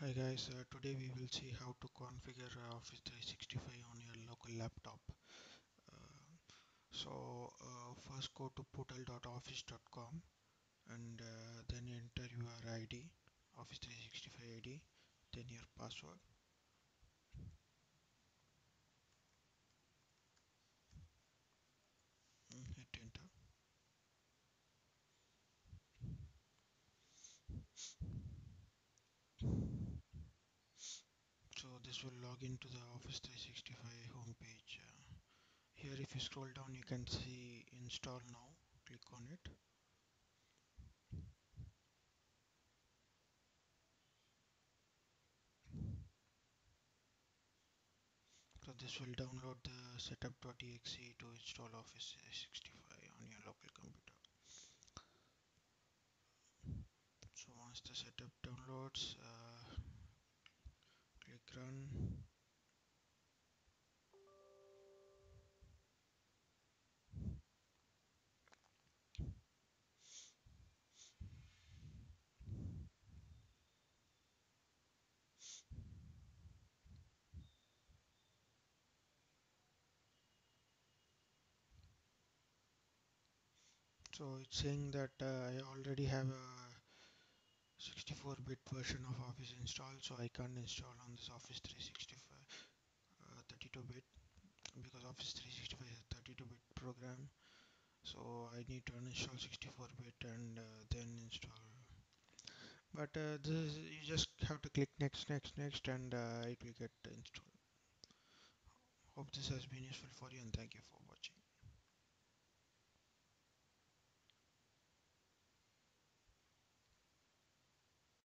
Hi guys, uh, today we will see how to configure uh, Office 365 on your local laptop. Uh, so uh, first go to portal.office.com and uh, then enter your ID, Office 365 ID, then your password. This will log into the Office 365 homepage. Uh, here if you scroll down you can see install now, click on it. So this will download the setup.exe to install Office 365 on your local computer. So once the setup downloads, uh, So it's saying that uh, I already have a 64-bit version of Office installed, so I can't install on this Office 365 32-bit uh, because Office 365 is a 32-bit program. So I need to uninstall 64-bit and uh, then install. But uh, this is, you just have to click next, next, next, and uh, it will get installed. Hope this has been useful for you, and thank you for watching.